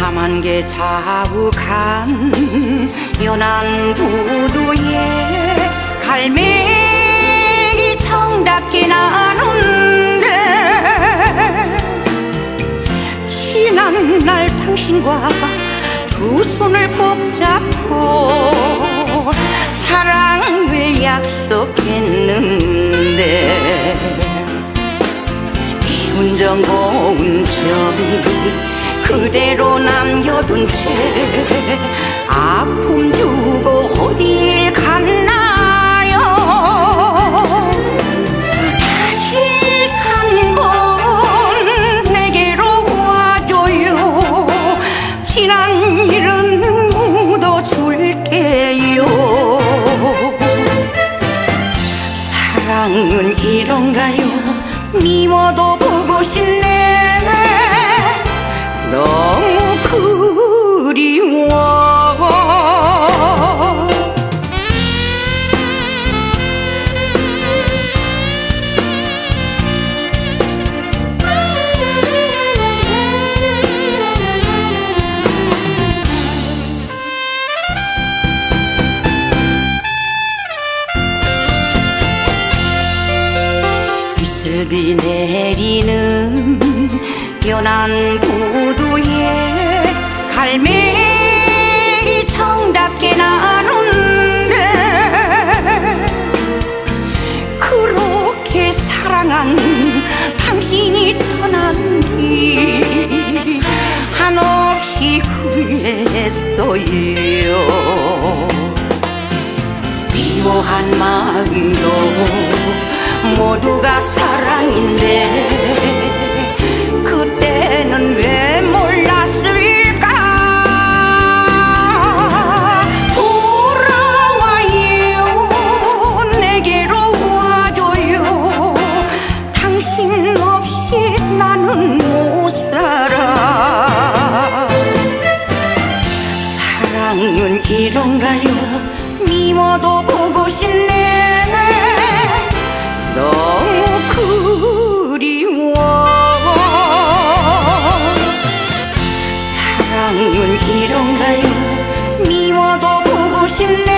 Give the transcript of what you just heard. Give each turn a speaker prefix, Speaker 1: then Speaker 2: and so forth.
Speaker 1: 밤한개 자욱한 연한 두두에 갈매 당신과 두 손을 꼭 잡고 사랑을 약속했는데 기운정 고운 점이 그대로 남겨둔 채 아픔 주고 이런가요? 미워도 보고 싶네. 너무 그 비 내리는 연한 구두에 갈매기 청답게 나는데 그렇게 사랑한 당신이 떠난 뒤 한없이 후회했어요. 미워한 마음도 모두가 사랑인데 그때는 왜 몰랐을까? 돌아와요. 내게로 와줘요. 당신 없이 나는 못 살아. 사랑은 이런가요? 미워도 이런가요? 미워도 보고 싶네.